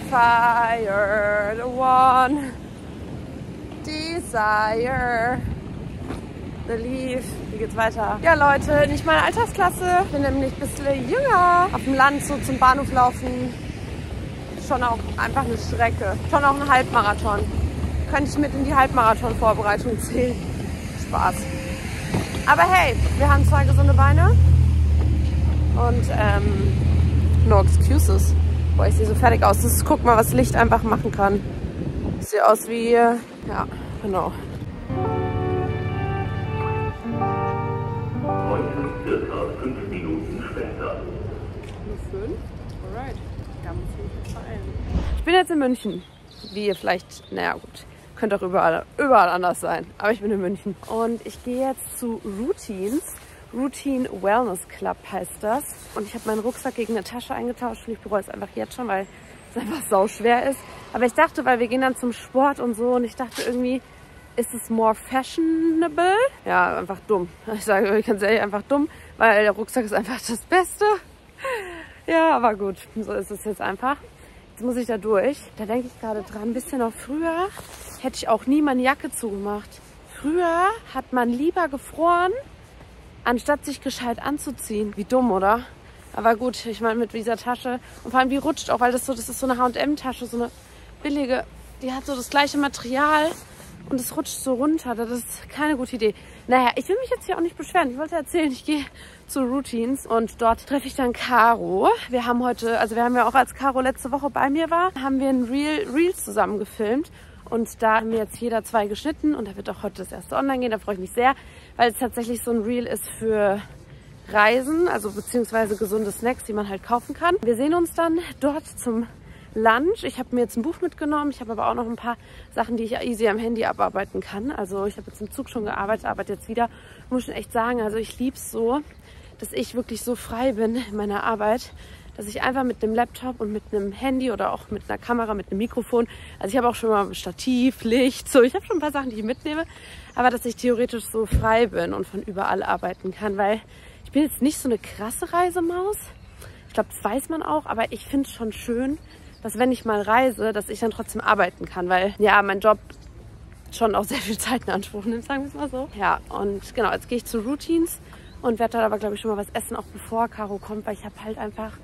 fire, the one desire. Believe. Wie geht's weiter? Ja, Leute, nicht meine Altersklasse. Ich bin nämlich ein bisschen jünger. Auf dem Land so zum Bahnhof laufen. Schon auch einfach eine Strecke. Schon auch ein Halbmarathon. Könnte ich mit in die Halbmarathon-Vorbereitung zählen. Spaß. Aber hey, wir haben zwei gesunde Beine. Und ähm, no excuses. Boah, ich sehe so fertig aus. Das ist, guck mal, was Licht einfach machen kann. Ich sehe aus wie, ja, genau. Ich. Ich bin jetzt in München. Wie ihr vielleicht, naja gut, könnte auch überall, überall anders sein. Aber ich bin in München. Und ich gehe jetzt zu Routines. Routine Wellness Club heißt das. Und ich habe meinen Rucksack gegen eine Tasche eingetauscht und ich bereue es einfach jetzt schon, weil es einfach sau schwer ist. Aber ich dachte, weil wir gehen dann zum Sport und so und ich dachte irgendwie, ist es more fashionable? Ja, einfach dumm. Ich sage euch ganz ehrlich, einfach dumm, weil der Rucksack ist einfach das Beste. Ja, aber gut, so ist es jetzt einfach. Jetzt muss ich da durch. Da denke ich gerade dran, ein bisschen noch früher hätte ich auch nie meine Jacke zugemacht. Früher hat man lieber gefroren, anstatt sich gescheit anzuziehen. Wie dumm, oder? Aber gut, ich meine mit dieser Tasche und vor allem die rutscht auch, weil das so, das ist so eine H&M-Tasche, so eine billige. Die hat so das gleiche Material und es rutscht so runter. Das ist keine gute Idee. Naja, ich will mich jetzt hier auch nicht beschweren. Ich wollte erzählen, ich gehe zu Routines und dort treffe ich dann Caro. Wir haben heute, also wir haben ja auch als Caro letzte Woche bei mir war, haben wir ein Reel, Reels zusammen gefilmt. Und da haben wir jetzt jeder zwei geschnitten und da wird auch heute das erste online gehen. Da freue ich mich sehr, weil es tatsächlich so ein Reel ist für Reisen, also beziehungsweise gesunde Snacks, die man halt kaufen kann. Wir sehen uns dann dort zum Lunch. Ich habe mir jetzt ein Buch mitgenommen. Ich habe aber auch noch ein paar Sachen, die ich easy am Handy abarbeiten kann. Also ich habe jetzt im Zug schon gearbeitet, arbeite jetzt wieder. Ich muss schon echt sagen, also ich liebe es so, dass ich wirklich so frei bin in meiner Arbeit, dass ich einfach mit einem Laptop und mit einem Handy oder auch mit einer Kamera, mit einem Mikrofon, also ich habe auch schon mal Stativ, Licht, so, ich habe schon ein paar Sachen, die ich mitnehme, aber dass ich theoretisch so frei bin und von überall arbeiten kann, weil ich bin jetzt nicht so eine krasse Reisemaus. Ich glaube, das weiß man auch, aber ich finde es schon schön, dass wenn ich mal reise, dass ich dann trotzdem arbeiten kann, weil ja, mein Job schon auch sehr viel Zeit in Anspruch nimmt, sagen wir es mal so. Ja, und genau, jetzt gehe ich zu Routines und werde dann aber, glaube ich, schon mal was essen, auch bevor Caro kommt, weil ich habe halt einfach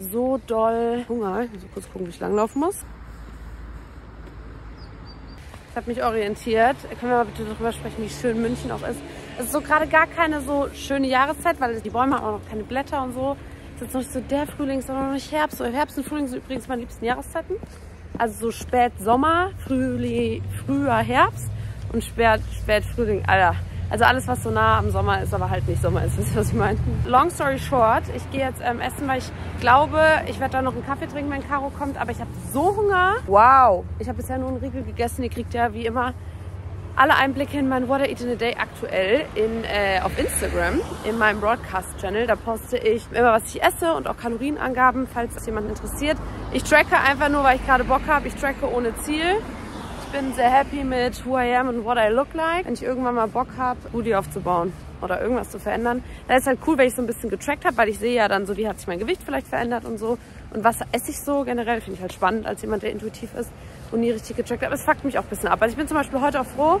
so doll Hunger. Ich muss kurz gucken, wie ich langlaufen muss. Ich habe mich orientiert. Können wir mal bitte darüber sprechen, wie schön München auch ist. Es ist so gerade gar keine so schöne Jahreszeit, weil die Bäume haben auch noch keine Blätter und so. Es ist noch nicht so der Frühling, sondern noch nicht Herbst. Herbst und Frühling sind übrigens meine liebsten Jahreszeiten. Also so spät Sommer, Frühling, früher Herbst und spät, spät Frühling. Alter, also alles, was so nah am Sommer ist, aber halt nicht Sommer ist, wisst ihr, was ich meine? Long story short, ich gehe jetzt ähm, essen, weil ich glaube, ich werde da noch einen Kaffee trinken, wenn Caro kommt, aber ich habe so Hunger. Wow! Ich habe bisher nur einen Riegel gegessen. Ihr kriegt ja wie immer alle Einblicke in mein What I Eat in a Day aktuell in, äh, auf Instagram, in meinem Broadcast-Channel. Da poste ich immer, was ich esse und auch Kalorienangaben, falls das jemand interessiert. Ich tracke einfach nur, weil ich gerade Bock habe. Ich tracke ohne Ziel bin sehr happy mit who I am and what I look like. Wenn ich irgendwann mal Bock habe, Booty aufzubauen oder irgendwas zu verändern, da ist halt cool, wenn ich so ein bisschen getrackt habe, weil ich sehe ja dann so, wie hat sich mein Gewicht vielleicht verändert und so. Und was esse ich so generell, finde ich halt spannend als jemand, der intuitiv ist und nie richtig getrackt hat. Aber es fuckt mich auch ein bisschen ab. Also ich bin zum Beispiel heute auch froh.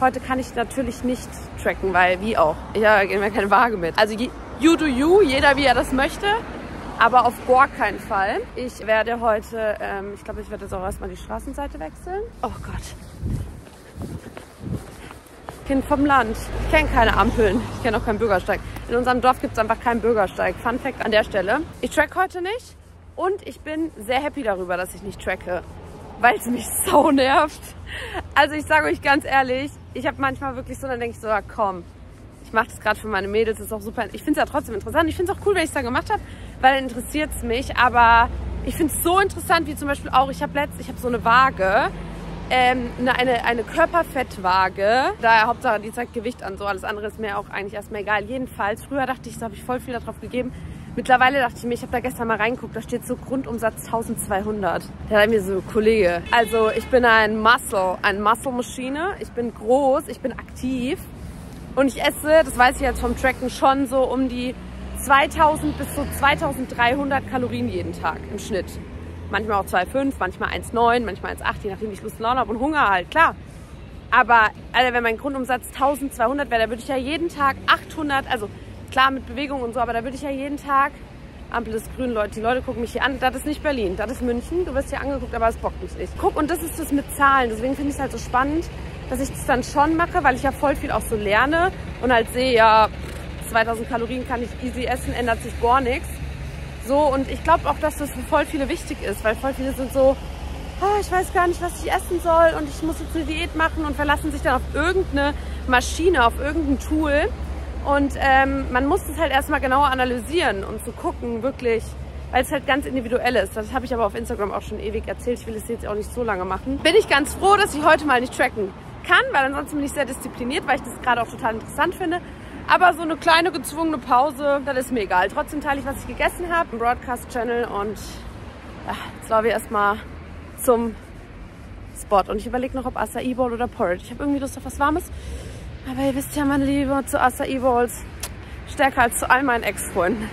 Heute kann ich natürlich nicht tracken, weil wie auch. Ich habe ja keine Waage mit. Also you do you, jeder wie er das möchte aber auf gar keinen Fall. Ich werde heute, ähm, ich glaube, ich werde jetzt auch erstmal die Straßenseite wechseln. Oh Gott. Kind vom Land. Ich kenne keine Ampeln. Ich kenne auch keinen Bürgersteig. In unserem Dorf gibt es einfach keinen Bürgersteig. Fun Fact an der Stelle. Ich track heute nicht und ich bin sehr happy darüber, dass ich nicht tracke, weil es mich so nervt. Also ich sage euch ganz ehrlich, ich habe manchmal wirklich so, dann denke ich so, komm, ich mache das gerade für meine Mädels, das ist auch super. Ich finde es ja trotzdem interessant. Ich finde es auch cool, wenn ich es dann gemacht habe, weil interessiert es mich. Aber ich finde es so interessant, wie zum Beispiel auch, ich habe letzt, ich habe so eine Waage, ähm, eine, eine Körperfettwaage. Daher Hauptsache, die zeigt Gewicht an, so alles andere ist mir auch eigentlich erstmal egal. Jedenfalls, früher dachte ich, so habe ich voll viel darauf gegeben. Mittlerweile dachte ich mir, ich habe da gestern mal reingeguckt, da steht so Grundumsatz 1200. Da hat mir so, Kollege, also ich bin ein Muscle, ein Muscle-Maschine. Ich bin groß, ich bin aktiv. Und ich esse, das weiß ich jetzt vom Tracken, schon so um die 2000 bis so 2300 Kalorien jeden Tag im Schnitt. Manchmal auch 2,5, manchmal 1,9, manchmal 1,8, je nachdem, wie ich Lust und habe und Hunger halt, klar. Aber Alter, wenn mein Grundumsatz 1200 wäre, da würde ich ja jeden Tag 800, also klar mit Bewegung und so, aber da würde ich ja jeden Tag Ampel ist grün, Leute. Die Leute gucken mich hier an. Das ist nicht Berlin, das ist München. Du wirst hier angeguckt, aber es bockt mich nicht. Guck, und das ist das mit Zahlen. Deswegen finde ich es halt so spannend, dass ich das dann schon mache, weil ich ja voll viel auch so lerne und halt sehe, ja, 2000 Kalorien kann ich easy essen, ändert sich gar nichts. So, und ich glaube auch, dass das für voll viele wichtig ist, weil voll viele sind so, oh, ich weiß gar nicht, was ich essen soll und ich muss jetzt eine Diät machen und verlassen sich dann auf irgendeine Maschine, auf irgendein Tool. Und ähm, man muss das halt erstmal genauer analysieren und zu gucken, wirklich, weil es halt ganz individuell ist. Das habe ich aber auf Instagram auch schon ewig erzählt. Ich will es jetzt auch nicht so lange machen. Bin ich ganz froh, dass ich heute mal nicht tracken kann, weil ansonsten bin ich sehr diszipliniert, weil ich das gerade auch total interessant finde. Aber so eine kleine gezwungene Pause, das ist mir egal. Trotzdem teile ich, was ich gegessen habe im Broadcast-Channel und ach, jetzt laufe ich erstmal zum Spot. Und ich überlege noch, ob Acai Bowl oder Porridge. Ich habe irgendwie Lust auf was Warmes. Aber ihr wisst ja, meine Liebe, zu Acai Bowls stärker als zu all meinen Ex-Freunden.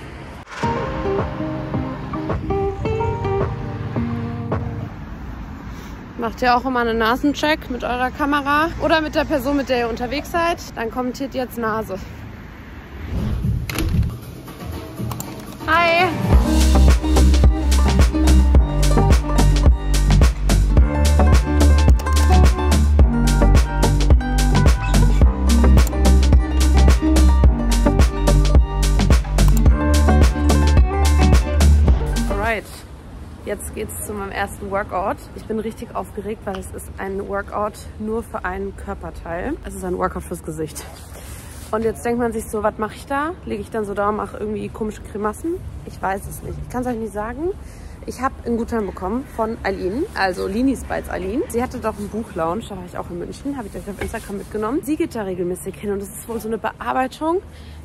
Macht ihr auch immer einen Nasencheck mit eurer Kamera oder mit der Person, mit der ihr unterwegs seid? Dann kommentiert jetzt Nase. Hi! Jetzt geht es zu meinem ersten Workout. Ich bin richtig aufgeregt, weil es ist ein Workout nur für einen Körperteil. Es ist ein Workout fürs Gesicht. Und jetzt denkt man sich so, was mache ich da? Lege ich dann so da und mache irgendwie komische Grimassen? Ich weiß es nicht. Ich kann es euch nicht sagen. Ich habe einen Gutschein bekommen von Aline, also Linis Bites Aline. Sie hatte doch einen Buchlaunch, da war ich auch in München, habe ich euch auf Instagram mitgenommen. Sie geht da regelmäßig hin und das ist wohl so eine Bearbeitung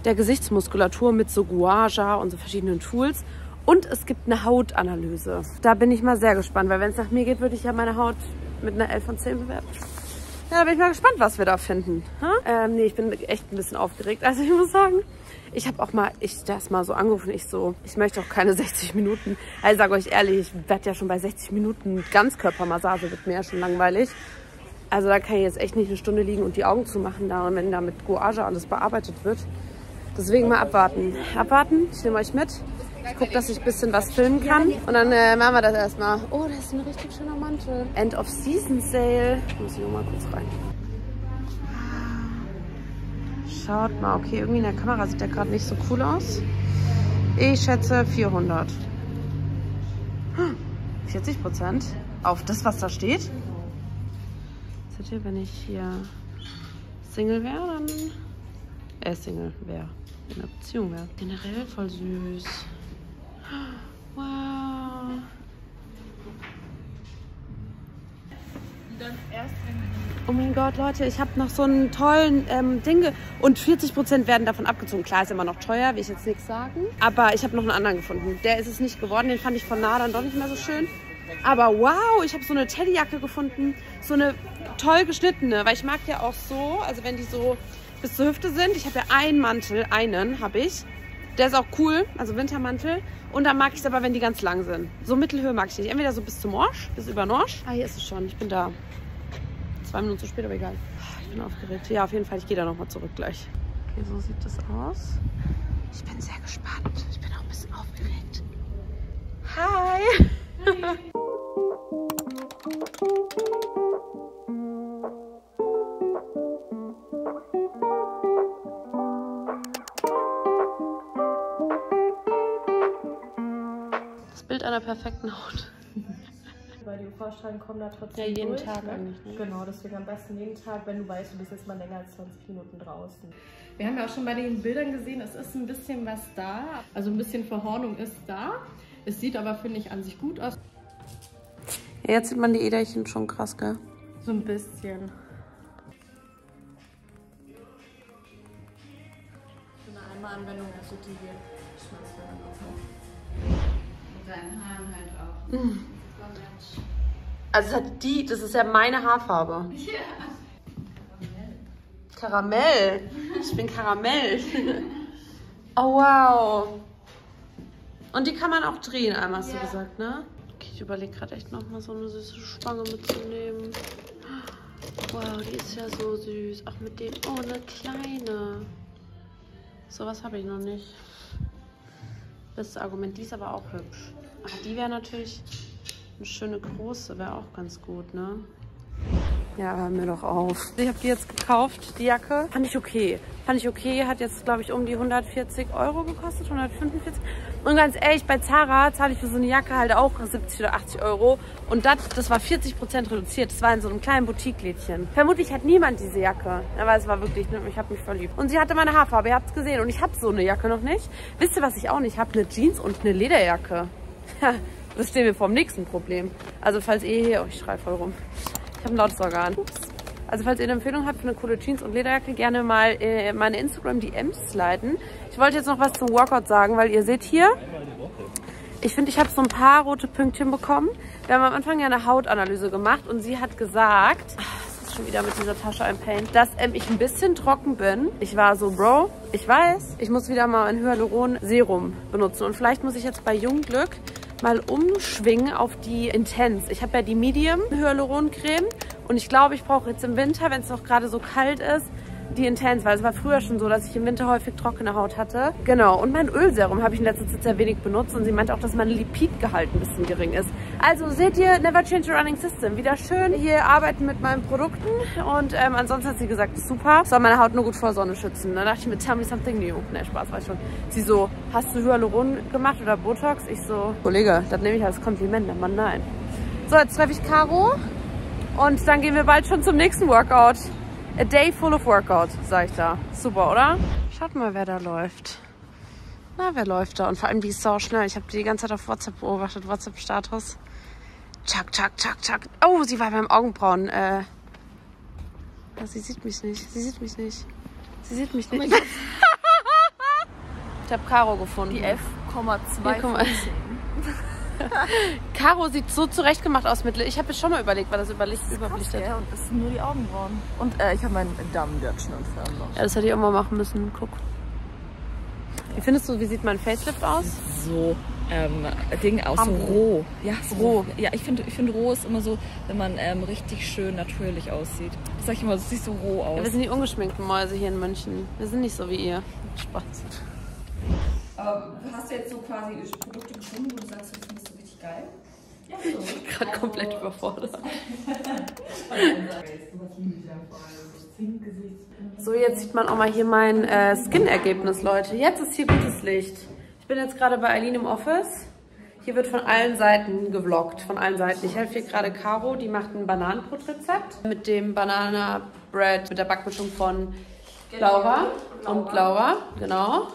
der Gesichtsmuskulatur mit so Guaja und so verschiedenen Tools. Und es gibt eine Hautanalyse. Da bin ich mal sehr gespannt, weil wenn es nach mir geht, würde ich ja meine Haut mit einer 11 von 10 bewerten. Ja, da bin ich mal gespannt, was wir da finden. Ähm, nee, ich bin echt ein bisschen aufgeregt. Also ich muss sagen, ich habe auch mal, ich das mal so angerufen, ich so, ich möchte auch keine 60 Minuten. Also sage euch ehrlich, ich werde ja schon bei 60 Minuten Ganzkörpermassage, wird mir ja schon langweilig. Also da kann ich jetzt echt nicht eine Stunde liegen und die Augen zumachen da wenn da mit Guage alles bearbeitet wird. Deswegen mal abwarten. Abwarten, ich nehme euch mit. Ich gucke, dass ich ein bisschen was filmen kann. Und dann äh, machen wir das erstmal. Oh, das ist ein richtig schöner Mantel. End of Season Sale. Muss ich noch mal kurz rein. Schaut mal, okay, irgendwie in der Kamera sieht der gerade nicht so cool aus. Ich schätze 400. 40 Prozent auf das, was da steht. Seht ihr, wenn ich hier Single wäre, dann... Äh, Single wäre. In einer Beziehung wäre. Generell voll süß. Wow. Oh mein Gott, Leute, ich habe noch so einen tollen ähm, Ding. Und 40% werden davon abgezogen. Klar, ist immer noch teuer, will ich jetzt nichts sagen. Aber ich habe noch einen anderen gefunden. Der ist es nicht geworden. Den fand ich von nah dann doch nicht mehr so schön. Aber wow, ich habe so eine Teddyjacke gefunden. So eine toll geschnittene. Weil ich mag ja auch so, also wenn die so bis zur Hüfte sind. Ich habe ja einen Mantel, einen habe ich. Der ist auch cool, also Wintermantel. Und dann mag ich es aber, wenn die ganz lang sind. So Mittelhöhe mag ich nicht. Entweder so bis zum Morsch, bis über Norsch. Ah, hier ist es schon. Ich bin da. Zwei Minuten zu spät, aber egal. Ich bin aufgeregt. Ja, auf jeden Fall. Ich gehe da nochmal zurück gleich. Okay, so sieht das aus. Ich bin sehr gespannt. Ich bin auch ein bisschen aufgeregt. Hi! Perfekten Haut. Weil die UV-Strahlen kommen da trotzdem Ja, jeden durch, Tag ne? eigentlich, ne? Genau, deswegen am besten jeden Tag, wenn du weißt, du bist jetzt mal länger als 20 Minuten draußen. Wir haben ja auch schon bei den Bildern gesehen, es ist ein bisschen was da. Also ein bisschen Verhornung ist da. Es sieht aber, finde ich, an sich gut aus. Ja, jetzt sieht man die Äderchen schon krass, gell? So ein bisschen. So eine Einmalanwendung, also die hier deinen Haaren halt auch. Mhm. Also hat die, das ist ja meine Haarfarbe. Ja. Karamell. Ich bin Karamell. Oh wow. Und die kann man auch drehen, einmal hast du Ja. gesagt, ne? Okay, Ich überlege gerade echt noch mal so eine süße Spange mitzunehmen. Wow, die ist ja so süß. Auch mit dem. Oh, eine kleine. Sowas habe ich noch nicht. Bestes Argument. Die ist aber auch hübsch. Aber die wäre natürlich eine schöne große. Wäre auch ganz gut, ne? Ja, hör mir doch auf. Ich habe die jetzt gekauft, die Jacke. Fand ich okay. Fand ich okay. Hat jetzt, glaube ich, um die 140 Euro gekostet. 145. Und ganz ehrlich, bei Zara zahle ich für so eine Jacke halt auch 70 oder 80 Euro. Und das, das war 40 Prozent reduziert. Das war in so einem kleinen Boutique-Lädchen. Vermutlich hat niemand diese Jacke. Aber es war wirklich, ich habe mich verliebt. Und sie hatte meine Haarfarbe, ihr habt es gesehen. Und ich habe so eine Jacke noch nicht. Wisst ihr, was ich auch nicht habe? Eine Jeans und eine Lederjacke. das stehen wir vor dem nächsten Problem. Also falls ihr hier... Oh, ich schreibe voll rum. Ich habe ein lautes Organ. Ups. Also falls ihr eine Empfehlung habt für eine coole Jeans und Lederjacke, gerne mal äh, meine Instagram-DMs leiten. Ich wollte jetzt noch was zum Workout sagen, weil ihr seht hier, ich finde, ich habe so ein paar rote Pünktchen bekommen. Wir haben am Anfang ja eine Hautanalyse gemacht und sie hat gesagt, das ist schon wieder mit dieser Tasche ein Pain, dass ähm, ich ein bisschen trocken bin. Ich war so, Bro, ich weiß, ich muss wieder mal ein Hyaluron-Serum benutzen und vielleicht muss ich jetzt bei Jungglück mal umschwingen auf die Intense. Ich habe ja die Medium Hyaluron-Creme und ich glaube, ich brauche jetzt im Winter, wenn es noch gerade so kalt ist, die Intense, weil es war früher schon so, dass ich im Winter häufig trockene Haut hatte. Genau, und mein Ölserum habe ich in letzter Zeit sehr wenig benutzt und sie meinte auch, dass mein Lipidgehalt ein bisschen gering ist. Also seht ihr, never change a running system. Wieder schön hier arbeiten mit meinen Produkten und ähm, ansonsten hat sie gesagt, super, soll meine Haut nur gut vor Sonne schützen. Dann dachte ich mir, tell me something new. Ne, Spaß, weiß schon. Sie so, hast du Hyaluron gemacht oder Botox? Ich so, Kollege, das nehme ich als Kompliment, aber nein. So, jetzt treffe ich Caro und dann gehen wir bald schon zum nächsten Workout. A day full of workout, sag ich da. Super, oder? Schaut mal, wer da läuft. Na, wer läuft da? Und vor allem, die ist so schnell. Ich habe die die ganze Zeit auf WhatsApp beobachtet, WhatsApp-Status. Tschak, tschak, tschak, tschak. Oh, sie war beim Augenbrauen. Äh, sie sieht mich nicht. Sie sieht mich nicht. Sie sieht mich nicht. ich habe Caro gefunden. Die F,2 Caro sieht so zurechtgemacht aus mit Ich habe mir schon mal überlegt, weil das überlicht, überbelichtet. Ja, und das sind nur die Augenbrauen. Und äh, ich habe meinen Dammdörtchen entfernt noch. Ja, das hätte ich auch mal machen müssen. Guck. Wie findest du, wie sieht mein Facelift aus? So, ähm, Ding aus, so roh. Ja, so roh. Ja, ich finde, ich find roh ist immer so, wenn man ähm, richtig schön natürlich aussieht. Das sag ich immer, das sieht so roh aus. Ja, wir sind die ungeschminkten Mäuse hier in München. Wir sind nicht so wie ihr. Spaß. Aber hast du jetzt so quasi Produkte gefunden, wo du sagst, geil? Ja, so. Ich bin gerade komplett überfordert. So, jetzt sieht man auch mal hier mein äh, Skin-Ergebnis, Leute. Jetzt ist hier gutes Licht. Ich bin jetzt gerade bei Eileen im Office. Hier wird von allen Seiten gevloggt, von allen Seiten. Ich helfe hier gerade Caro, die macht ein Bananenbrot-Rezept mit dem Banana Bread, mit der Backmischung von Laura und Laura, genau.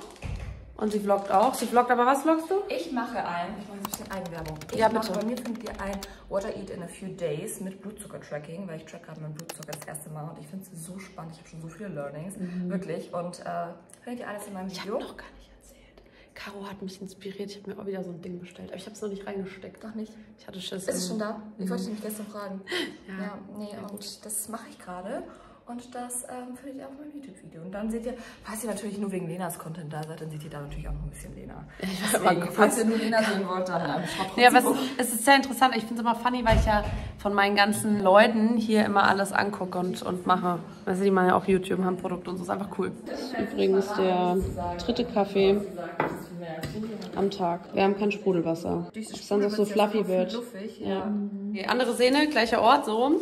Und sie vloggt auch. Sie vloggt, aber was vloggst du? Ich mache ein, ich mache ein bisschen Eigenwerbung. Ich Ja, mache, bitte. bei mir findet ihr ein What I Eat in a Few Days mit Blutzucker-Tracking, weil ich track gerade meinen Blutzucker das erste Mal und ich finde es so spannend. Ich habe schon so viele Learnings, wirklich. Und äh, findet ihr alles in meinem Mhm. Ich Video? habe noch gar nicht erzählt. Caro hat mich inspiriert. Ich habe mir auch wieder so ein Ding bestellt. Aber ich habe es noch nicht reingesteckt. Noch nicht. Ich hatte Schiss. Ist es schon da? Ich wollte dich nämlich gestern fragen. Mhm. Ja. Ja, nee, und das mache ich gerade. Und das ähm, findet ihr auf meinem YouTube-Video. Und dann seht ihr, falls ihr natürlich nur wegen Lenas Content da seid, dann seht ihr da natürlich auch noch ein bisschen Lena. Deswegen, falls ihr nur Lena sehen wollt, dann ähm, schaut Ja, aber es, es ist sehr interessant. Ich finde es immer funny, weil ich ja von meinen ganzen Leuten hier immer alles angucke und, und mache. Also die machen ja auch YouTube, haben Produkte und so. ist einfach cool. Das ist übrigens der dritte Kaffee am Tag. Wir haben kein Sprudelwasser. Das dann auch so fluffy ja wird. fluffig, ja. Ja. Okay, andere Szene, gleicher Ort, so rum.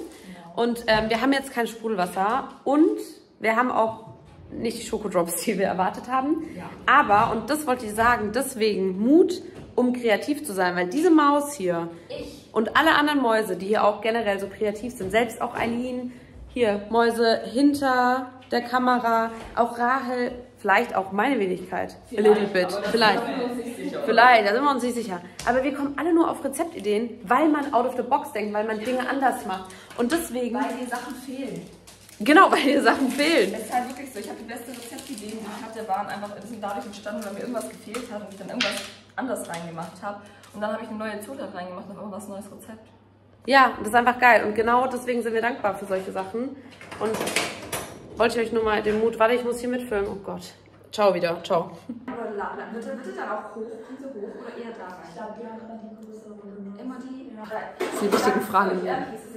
Und ähm, wir haben jetzt kein Sprudelwasser und wir haben auch nicht die Schokodrops, die wir erwartet haben. Aber, und das wollte ich sagen, deswegen Mut, um kreativ zu sein, weil diese Maus hier und alle anderen Mäuse, die hier auch generell so kreativ sind, selbst auch Eileen, hier Mäuse hinter der Kamera, auch Rahel, vielleicht auch meine Wenigkeit, a little bit, vielleicht. Vielleicht, da sind wir uns nicht sicher. Aber wir kommen alle nur auf Rezeptideen, weil man out of the box denkt, weil man Dinge anders macht. Und deswegen, Weil die Sachen fehlen. genau, weil hier Sachen fehlen. Es ist halt wirklich so, ich habe die beste Rezeptideen, die ich hatte, waren einfach, die sind dadurch entstanden, weil mir irgendwas gefehlt hat und ich dann irgendwas anders reingemacht habe. Und dann habe ich eine neue Zutat reingemacht und irgendwas neues Rezept. Ja, das ist einfach geil. Und genau deswegen sind wir dankbar für solche Sachen. Und wollte ich euch nur mal den Mut, warte, ich muss hier mitfilmen. Oh Gott. Ciao wieder. Ciao. Oder la- la- wird, er- wird er dann auch hoch, diese hoch oder eher da rein? Ich glaube, die haben immer die größere Runde. Immer die? Das sind die wichtigen Fragen ich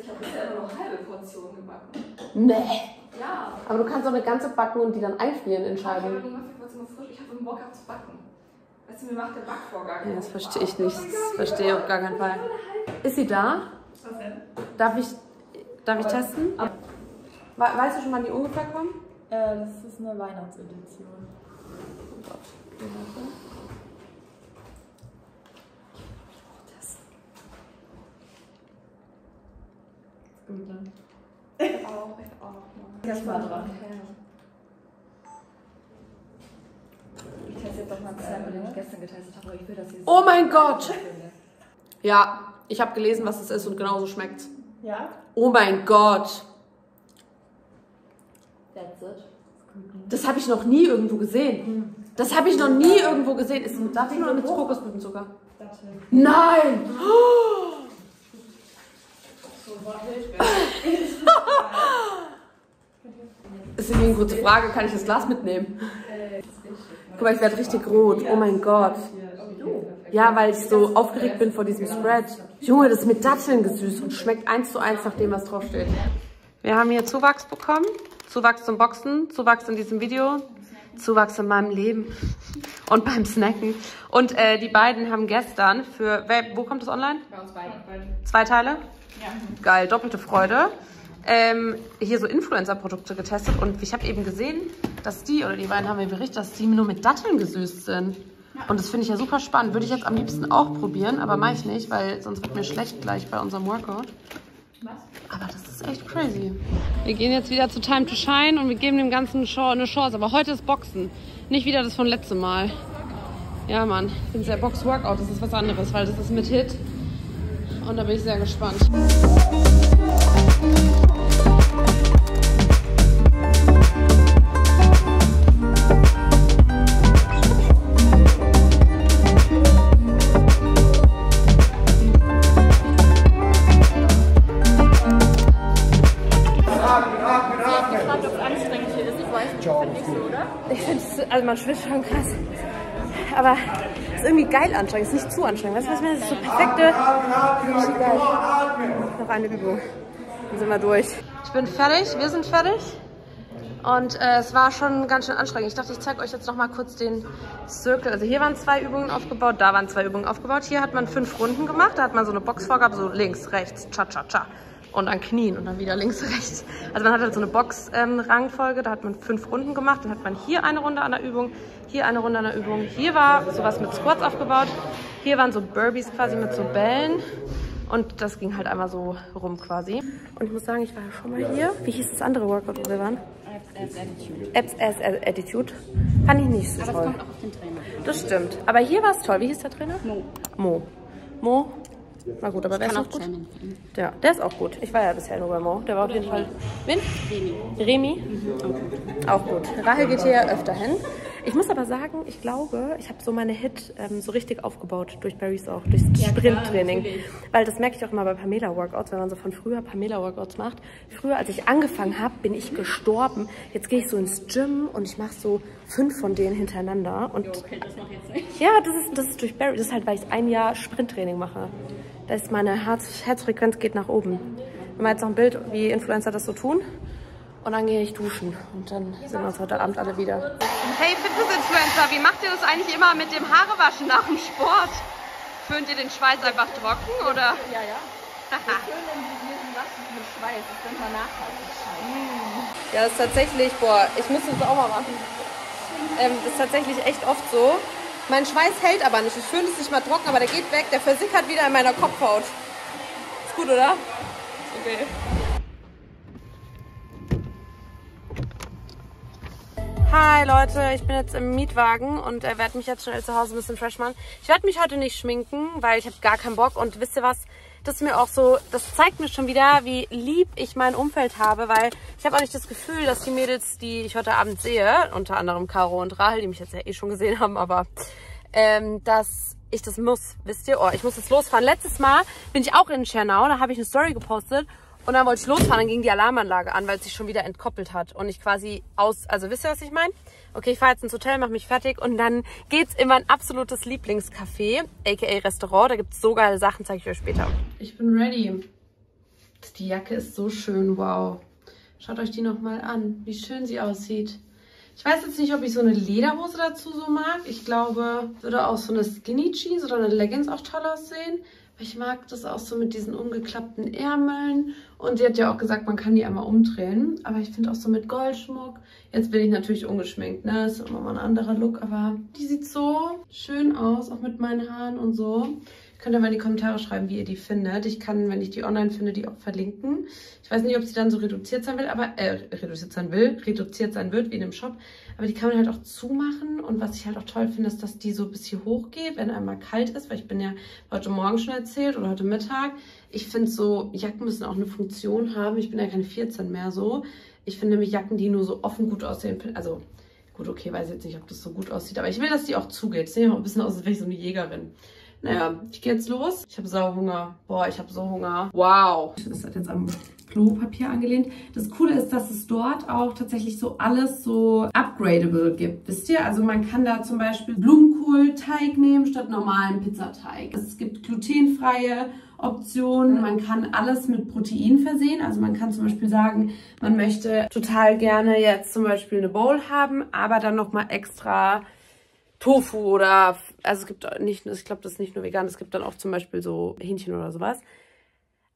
habe bisher immer nur halbe Portionen gebacken. Nee. Ja. Aber du kannst auch eine ganze backen und die dann einfrieren in Ich habe immer frisch, ich habe Bock gehabt zu backen. Weißt du, mir macht der Backvorgang. Ja, das verstehe ich nicht. Das verstehe ich auf gar keinen Fall. Ist sie da? Was denn? Darf ich, darf ich testen? We- Weißt du schon, wann die ungefähr kommen? Äh, das ist eine Weihnachtsedition. Gut, ne? Ich auch, ich auch. Ich mal dran. Ich teste jetzt doch mal einen Sample, den ich gestern getestet habe, aber ich will das jetzt. Oh mein Gott! Ja, ich habe gelesen, was es ist und genauso schmeckt's. Ja? Oh mein Gott! That's it. Das habe ich noch nie irgendwo gesehen. Das habe ich noch nie irgendwo gesehen. Ist es mit Datteln oder mit Kokosblütenzucker? Datteln. Nein! Ist irgendwie eine gute Frage. Kann ich das Glas mitnehmen? Guck mal, ich werde richtig rot. Oh mein Gott. Ja, weil ich so aufgeregt bin vor diesem Spread. Junge, das ist mit Datteln gesüßt und schmeckt eins zu eins nach dem, was draufsteht. Wir haben hier Zuwachs bekommen. Zuwachs zum Boxen, Zuwachs in diesem Video, Zuwachs in meinem Leben und beim Snacken. Und äh, die beiden haben gestern für, wer, wo kommt das online? Bei uns beiden. Zwei Teile? Ja. Geil, doppelte Freude. Ähm, hier so Influencer-Produkte getestet und ich habe eben gesehen, dass die, oder die beiden haben mir berichtet, dass die nur mit Datteln gesüßt sind. Und das finde ich ja super spannend. Würde ich jetzt am liebsten auch probieren, aber mache ich nicht, weil sonst wird mir schlecht gleich bei unserem Workout. Aber das ist echt crazy. Wir gehen jetzt wieder zu Time to Shine und wir geben dem Ganzen eine Chance. Aber heute ist Boxen, nicht wieder das von letztem Mal. Ja, Mann, ich finde der Box-Workout, das ist was anderes, weil das ist mit Hit. Und da bin ich sehr gespannt. Geil anstrengend, es ist nicht zu anstrengend. Weißt du, was ich meine? Es ist so perfekte. Noch eine Übung. Dann sind wir durch. Ich bin fertig, wir sind fertig. Und äh, es war schon ganz schön anstrengend. Ich dachte, ich zeige euch jetzt noch mal kurz den Circle. Also hier waren zwei Übungen aufgebaut, da waren zwei Übungen aufgebaut. Hier hat man fünf Runden gemacht. Da hat man so eine Boxvorgabe, so links, rechts, cha, cha, cha. Und dann Knien und dann wieder links, rechts. Also man hat halt so eine Box-Rangfolge. da hat man fünf Runden gemacht. Dann hat man hier eine Runde an der Übung, hier eine Runde an der Übung. Hier war sowas mit Squats aufgebaut. Hier waren so Burpees quasi mit so Bällen. Und das ging halt einmal so rum quasi. Und ich muss sagen, ich war ja schon mal hier. Wie hieß das andere Workout, wo wir waren? Apps as Attitude. Fand ich nicht so Aber es toll. kommt auch auf den Trainer. Das stimmt. Aber hier war es toll. Wie hieß der Trainer? Mo. Mo. Mo. Na gut, aber wer ist auch gut? Ihn. Der, der ist auch gut. Ich war ja bisher nur bei Mo. Der war auf jeden Fall. Wen? Remi. Remy? Auch gut. Rahel geht hier ja öfter hin. Ich muss aber sagen, ich glaube, ich habe so meine Hit ähm, so richtig aufgebaut durch Barrys auch, durch Sprinttraining. Weil das merke ich auch immer bei Pamela-Workouts, wenn man so von früher Pamela-Workouts macht. Früher, als ich angefangen habe, bin ich gestorben. Jetzt gehe ich so ins Gym und ich mache so fünf von denen hintereinander. Und Okay, das jetzt nicht. ja, das ist, das ist durch Barry. Das ist halt, weil ich ein Jahr Sprinttraining mache. Da ist meine Herz, Herzfrequenz geht nach oben. Wir haben jetzt noch ein Bild, wie Influencer das so tun. Und dann gehe ich duschen. Und dann sehen wir uns heute Abend alle wieder. Hey Fitness-Influencer, wie macht ihr das eigentlich immer mit dem Haarewaschen nach dem Sport? Föhnt ihr den Schweiß einfach trocken oder? Ja, ja. Nachhaltig Ja, das ist tatsächlich, boah, ich muss das auch mal machen. Ähm, das ist tatsächlich echt oft so. Mein Schweiß hält aber nicht. Ich fühle es nicht mal trocken, aber der geht weg. Der versickert wieder in meiner Kopfhaut. Ist gut, oder? Okay. Hi Leute, ich bin jetzt im Mietwagen und äh, werde mich jetzt schnell zu Hause ein bisschen fresh machen. Ich werde mich heute nicht schminken, weil ich habe gar keinen Bock. Und wisst ihr was? Das ist mir auch so, das zeigt mir schon wieder, wie lieb ich mein Umfeld habe, weil ich habe auch nicht das Gefühl, dass die Mädels, die ich heute Abend sehe, unter anderem Caro und Rahel, die mich jetzt ja eh schon gesehen haben, aber ähm, dass ich das muss, wisst ihr? Oh, ich muss jetzt losfahren. Letztes Mal bin ich auch in Tschernau, da habe ich eine Story gepostet Und dann wollte ich losfahren, dann ging die Alarmanlage an, weil es sich schon wieder entkoppelt hat. Und ich quasi aus, also wisst ihr, was ich meine? Okay, ich fahre jetzt ins Hotel, mache mich fertig und dann geht's in mein absolutes Lieblingscafé, aka Restaurant. Da gibt's so geile Sachen, zeige ich euch später. Ich bin ready. Die Jacke ist so schön, wow. Schaut euch die nochmal an, wie schön sie aussieht. Ich weiß jetzt nicht, ob ich so eine Lederhose dazu so mag. Ich glaube, würde auch so eine Skinny Jeans oder eine Leggings auch toll aussehen. Ich mag das auch so mit diesen umgeklappten Ärmeln. Und sie hat ja auch gesagt, man kann die einmal umdrehen. Aber ich finde auch so mit Goldschmuck. Jetzt bin ich natürlich ungeschminkt, ne? Das ist immer mal ein anderer Look. Aber die sieht so schön aus, auch mit meinen Haaren und so. Könnt ihr mal in die Kommentare schreiben, wie ihr die findet. Ich kann, wenn ich die online finde, die auch verlinken. Ich weiß nicht, ob sie dann so reduziert sein will, aber äh, reduziert sein will, reduziert sein wird, wie in dem Shop. Aber die kann man halt auch zumachen. Und was ich halt auch toll finde, ist, dass die so bis hier hoch geht, wenn einmal kalt ist. Weil ich bin ja heute Morgen schon erzählt oder heute Mittag. Ich finde so, Jacken müssen auch eine Funktion haben. Ich bin ja keine 14 mehr so. Ich finde nämlich Jacken, die nur so offen gut aussehen, also gut, okay, weiß jetzt nicht, ob das so gut aussieht. Aber ich will, dass die auch zugeht. Sieht ja auch ein bisschen aus, als wäre ich so eine Jägerin. Naja, ich gehe jetzt los. Ich habe sau Hunger. Boah, ich habe so Hunger. Wow. Das hat jetzt am Klopapier angelehnt. Das Coole ist, dass es dort auch tatsächlich so alles so upgradable gibt. Wisst ihr? Also man kann da zum Beispiel Blumenkohlteig nehmen statt normalen Pizzateig. Es gibt glutenfreie Optionen. Man kann alles mit Protein versehen. Also man kann zum Beispiel sagen, man möchte total gerne jetzt zum Beispiel eine Bowl haben, aber dann nochmal extra Tofu oder, also es gibt nicht, ich glaube, das ist nicht nur vegan, es gibt dann auch zum Beispiel so Hähnchen oder sowas.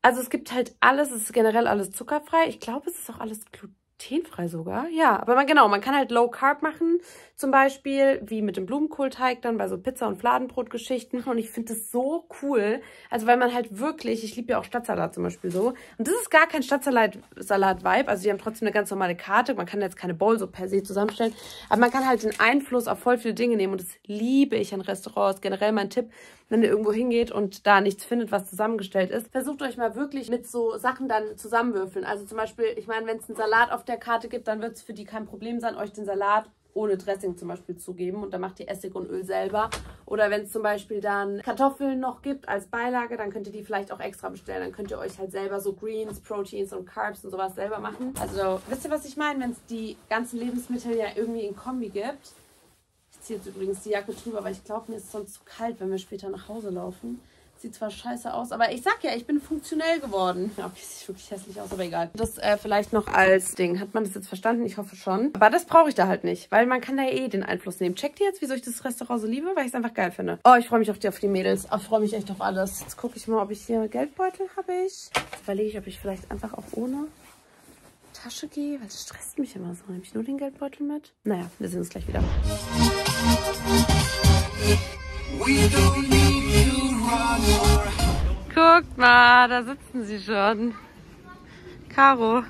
Also es gibt halt alles, es ist generell alles zuckerfrei. Ich glaube, es ist auch alles Gluten glutenfrei sogar. Ja, aber man, genau, man kann halt Low Carb machen, zum Beispiel wie mit dem Blumenkohlteig dann bei so Pizza- und Fladenbrotgeschichten. Und ich finde das so cool, also weil man halt wirklich, ich liebe ja auch Stadtsalat zum Beispiel so. Und das ist gar kein Stadtsalat-Vibe, also die haben trotzdem eine ganz normale Karte. Man kann jetzt keine Bowl so per se zusammenstellen, aber man kann halt den Einfluss auf voll viele Dinge nehmen und das liebe ich an Restaurants. Generell mein Tipp, wenn ihr irgendwo hingeht und da nichts findet, was zusammengestellt ist, versucht euch mal wirklich mit so Sachen dann zusammenwürfeln. Also zum Beispiel, ich meine, wenn es einen Salat auf der Karte gibt, dann wird es für die kein Problem sein, euch den Salat ohne Dressing zum Beispiel zu geben und dann macht ihr Essig und Öl selber. Oder wenn es zum Beispiel dann Kartoffeln noch gibt als Beilage, dann könnt ihr die vielleicht auch extra bestellen. Dann könnt ihr euch halt selber so Greens, Proteins und Carbs und sowas selber machen. Also wisst ihr, was ich meine? Wenn es die ganzen Lebensmittel ja irgendwie in Kombi gibt, ziehe jetzt übrigens die Jacke drüber, weil ich glaube, mir ist sonst zu kalt, wenn wir später nach Hause laufen. Sieht zwar scheiße aus, aber ich sag ja, ich bin funktionell geworden. Ja, okay, sieht wirklich hässlich aus, aber egal. Das äh, vielleicht noch als Ding. Hat man das jetzt verstanden? Ich hoffe schon. Aber das brauche ich da halt nicht, weil man kann da eh den Einfluss nehmen. Checkt ihr jetzt, wieso ich das Restaurant so liebe? Weil ich es einfach geil finde. Oh, ich freue mich auf die, auf die Mädels. Oh, ich freue mich echt auf alles. Jetzt gucke ich mal, ob ich hier Geldbeutel habe. Jetzt überlege ich, ob ich vielleicht einfach auch ohne Tasche gehe, weil es stresst mich immer so. Nehme ich nur den Geldbeutel mit? Naja, wir sehen uns gleich wieder. Guckt mal, da sitzen sie schon. Caro.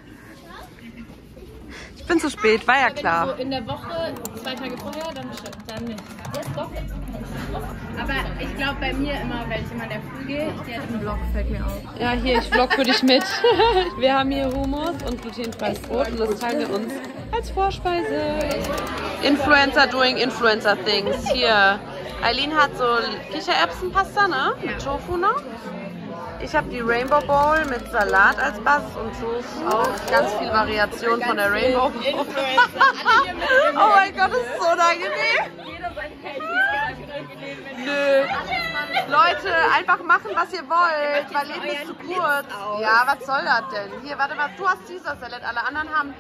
Ich bin zu spät, war ja klar. So in der Woche, zwei Tage vorher, dann, dann nicht. Jetzt doch. Aber ich glaube bei mir immer, weil ich immer in der Früh gehe, ich gehe halt im Vlog, fällt mir auf. Ja, hier, ich vlog für dich mit. Wir haben hier Hummus und glutenfreies Brot und das teilen wir uns als Vorspeise. Influencer doing Influencer things. Hier, Eileen hat so Kichererbsenpasta, ne? Mit Tofu noch. Ich habe die Rainbow Bowl mit Salat als Basis und Toast auch ganz viel Variation von der Rainbow Bowl. oh mein Gott, das ist so unangenehm. Nö. Leute, einfach machen, was ihr wollt, weil Leben ist zu kurz. Ja, was soll das denn? Hier, warte mal, du hast Caesar Salad, alle anderen haben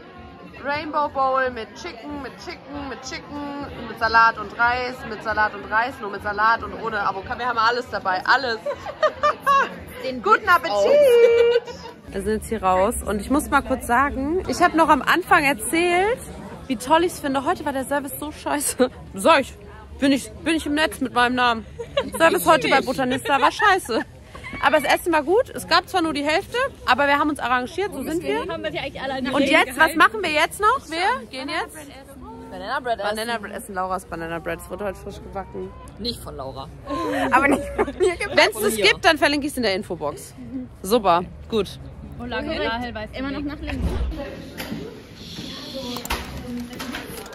Rainbow Bowl mit Chicken, mit Chicken, mit Chicken, mit Salat und Reis, mit Salat und Reis, nur mit Salat und ohne Avocado. Wir haben alles dabei, alles. Guten Appetit! Wir sind jetzt hier raus und ich muss mal kurz sagen, ich habe noch am Anfang erzählt, wie toll ich es finde. Heute war der Service so scheiße. Sag ich, bin ich, bin ich im Netz mit meinem Namen. Service heute bei Botanista war scheiße. Aber das Essen war gut. Es gab zwar nur die Hälfte, aber wir haben uns arrangiert, so sind wir. Und jetzt, was machen wir jetzt noch? Wir gehen jetzt Banana Bread essen. Banana Bread essen. Laura's Banana Bread. Es wurde heute frisch gebacken. Nicht von Laura. Aber nicht von mir Wenn es das gibt, dann verlinke ich es in der Infobox. Super, gut. Immer noch nach links.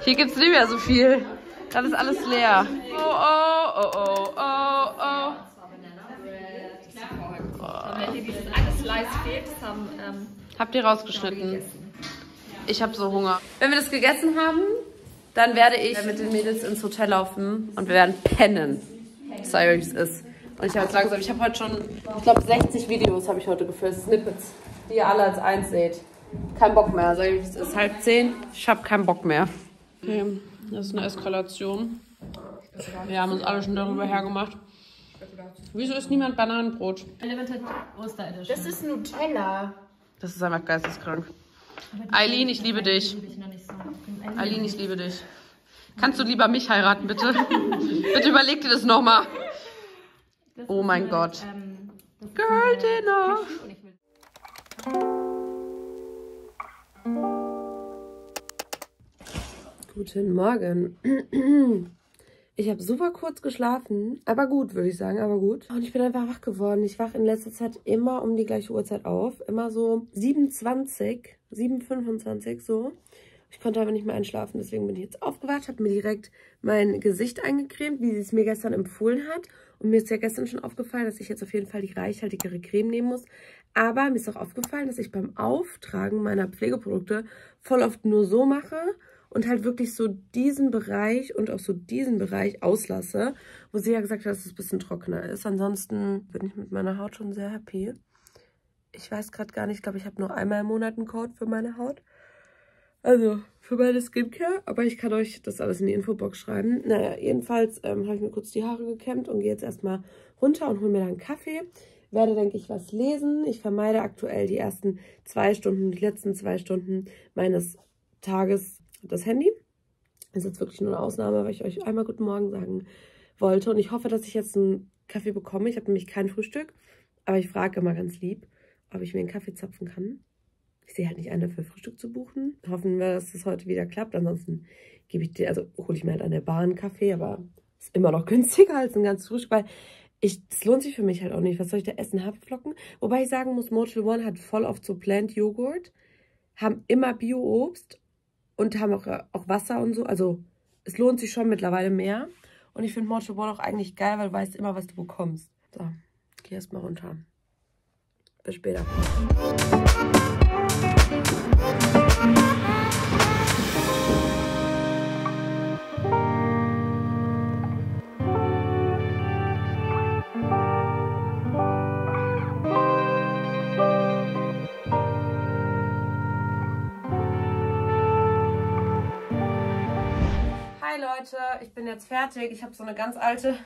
Hier gibt es nicht mehr so viel. Das ist alles leer. Oh, oh, oh, oh, oh, oh. Hier dieses eine Slice fehlt. Das haben, ähm, Habt ihr rausgeschnitten? Ich habe so Hunger. Wenn wir das gegessen haben, dann werde ich mit den Mädels ins Hotel laufen und wir werden pennen. Euch, wie es ist. Und ich habe jetzt langsam, ich habe heute schon, ich glaube 60 Videos habe ich heute gefüllt, Snippets, die ihr alle als eins seht. Kein Bock mehr, sag ich, es ist halb zehn, ich habe keinen Bock mehr. Okay, das ist eine Eskalation. Wir haben uns alle schon darüber hergemacht. Wieso isst niemand Bananenbrot? Das ist Nutella. Das ist einfach geisteskrank. Eileen, ich liebe dich. Eileen, ich liebe dich. Kannst du lieber mich heiraten, bitte? bitte überleg dir das nochmal. Oh mein Gott. Ähm, ist Girl Dinner. Guten Morgen. Ich habe super kurz geschlafen, aber gut, würde ich sagen, aber gut. Und ich bin einfach wach geworden. Ich wache in letzter Zeit immer um die gleiche Uhrzeit auf. Immer so 7.20, 7.25 so. Ich konnte aber nicht mehr einschlafen, deswegen bin ich jetzt aufgewacht, habe mir direkt mein Gesicht eingecremt, wie sie es mir gestern empfohlen hat. Und mir ist ja gestern schon aufgefallen, dass ich jetzt auf jeden Fall die reichhaltigere Creme nehmen muss. Aber mir ist auch aufgefallen, dass ich beim Auftragen meiner Pflegeprodukte voll oft nur so mache und halt wirklich so diesen Bereich und auch so diesen Bereich auslasse, wo sie ja gesagt hat, dass es ein bisschen trockener ist. Ansonsten bin ich mit meiner Haut schon sehr happy. Ich weiß gerade gar nicht, ich glaube, ich habe nur einmal im Monat einen Code für meine Haut. Also für meine Skincare, aber ich kann euch das alles in die Infobox schreiben. Naja, jedenfalls ähm, habe ich mir kurz die Haare gekämmt und gehe jetzt erstmal runter und hole mir dann Kaffee. Werde, denke ich, was lesen. Ich vermeide aktuell die ersten zwei Stunden, die letzten zwei Stunden meines Tages das Handy. Das ist jetzt wirklich nur eine Ausnahme, weil ich euch einmal Guten Morgen sagen wollte. Und ich hoffe, dass ich jetzt einen Kaffee bekomme. Ich habe nämlich kein Frühstück, aber ich frage immer ganz lieb, ob ich mir einen Kaffee zapfen kann. Ich sehe halt nicht eine für Frühstück zu buchen. Hoffen wir, dass das heute wieder klappt. Ansonsten gebe ich dir, also hole ich mir halt an der einen Kaffee, aber ist immer noch günstiger als ein ganzes Frühstück, weil ich, es lohnt sich für mich halt auch nicht. Was soll ich da essen? Haferflocken? Wobei ich sagen muss, Motel One hat voll oft so Plant Joghurt, haben immer Bio-Obst und haben auch, auch Wasser und so. Also es lohnt sich schon mittlerweile mehr. Und ich finde One auch eigentlich geil, weil du weißt immer, was du bekommst. So, gehe erstmal runter. Bis später. Leute, ich bin jetzt fertig. Ich habe so eine ganz alte,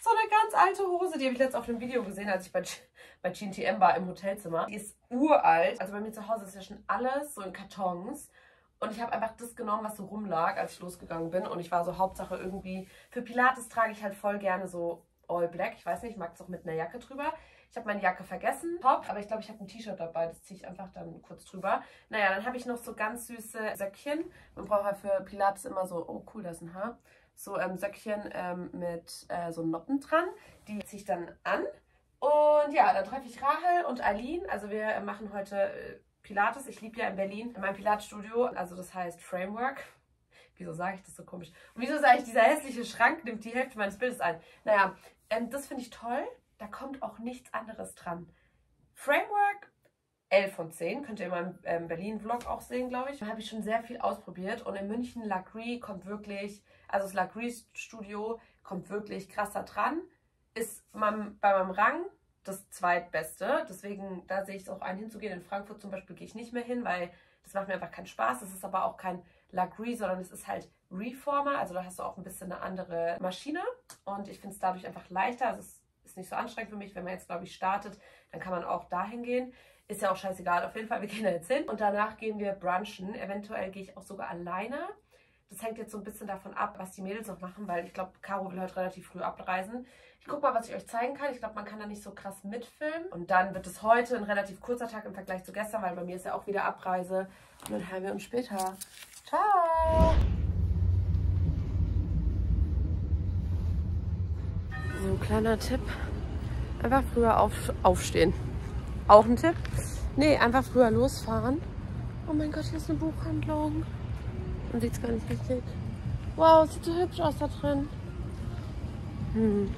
so eine ganz alte Hose, die habe ich letztens auf dem Video gesehen, als ich bei, bei GNTM war im Hotelzimmer. Die ist uralt. Also bei mir zu Hause ist ja schon alles so in Kartons. Und ich habe einfach das genommen, was so rumlag, als ich losgegangen bin. Und ich war so Hauptsache irgendwie, für Pilates trage ich halt voll gerne so all black. Ich weiß nicht, ich mag es auch mit einer Jacke drüber. Ich habe meine Jacke vergessen, top, aber ich glaube, ich habe ein T-Shirt dabei, das ziehe ich einfach dann kurz drüber. Naja, dann habe ich noch so ganz süße Söckchen. Man braucht halt für Pilates immer so, oh cool, da ist ein Haar. So ähm, Söckchen ähm, mit äh, so Noppen dran, die ziehe ich dann an. Und ja, dann treffe ich Rahel und Aline. Also wir machen heute äh, Pilates. Ich liebe ja in Berlin mein Pilatesstudio, also das heißt Framework. Wieso sage ich das so komisch? Und wieso sage ich, dieser hässliche Schrank nimmt die Hälfte meines Bildes ein? Naja, ähm, das finde ich toll. Da kommt auch nichts anderes dran. Framework 11 von 10. Könnt ihr in meinem ähm, Berlin-Vlog auch sehen, glaube ich. Da habe ich schon sehr viel ausprobiert. Und in München Lagri kommt wirklich, also das Lagri-Studio kommt wirklich krass da dran. Ist mein, bei meinem Rang das zweitbeste. Deswegen, da sehe ich es auch ein, hinzugehen. In Frankfurt zum Beispiel gehe ich nicht mehr hin, weil das macht mir einfach keinen Spaß. Es ist aber auch kein Lagri, sondern es ist halt Reformer. Also da hast du auch ein bisschen eine andere Maschine. Und ich finde es dadurch einfach leichter. Also es ist nicht so anstrengend für mich. Wenn man jetzt, glaube ich, startet, dann kann man auch dahin gehen. Ist ja auch scheißegal. Auf jeden Fall, wir gehen da jetzt hin. Und danach gehen wir brunchen. Eventuell gehe ich auch sogar alleine. Das hängt jetzt so ein bisschen davon ab, was die Mädels noch machen, weil ich glaube, Caro will heute relativ früh abreisen. Ich gucke mal, was ich euch zeigen kann. Ich glaube, man kann da nicht so krass mitfilmen. Und dann wird es heute ein relativ kurzer Tag im Vergleich zu gestern, weil bei mir ist ja auch wieder Abreise. Und dann hören wir uns später. Ciao! So, ein kleiner Tipp. Einfach früher auf, aufstehen. Auch ein Tipp. Nee, einfach früher losfahren. Oh mein Gott, hier ist eine Buchhandlung. Man sieht es gar nicht richtig. Wow, sieht so hübsch aus da drin. Hm.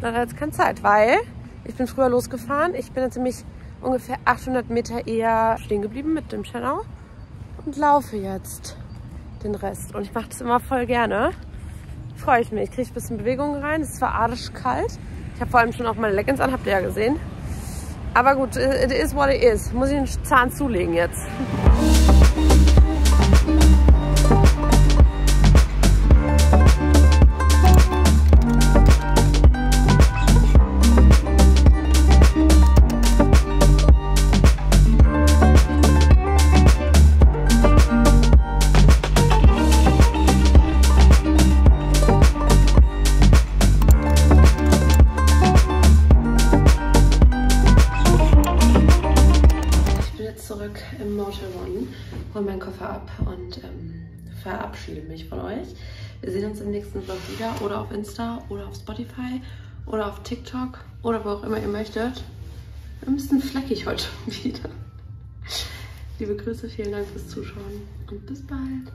Da ist keine Zeit, weil Ich bin früher losgefahren. Ich bin jetzt nämlich ungefähr 800 Meter eher stehen geblieben mit dem Channel und laufe jetzt den Rest. Und ich mache das immer voll gerne. Freue ich mich. Ich kriege ein bisschen Bewegung rein. Es ist zwar arschkalt. Ich habe vor allem schon auch meine Leggings an, habt ihr ja gesehen. Aber gut, it is what it is. Muss ich einen Zahn zulegen jetzt. Verabschiede mich von euch. Wir sehen uns im nächsten Vlog wieder oder auf Insta oder auf Spotify oder auf TikTok oder wo auch immer ihr möchtet. Ein bisschen fleckig heute wieder. Liebe Grüße, vielen Dank fürs Zuschauen und bis bald.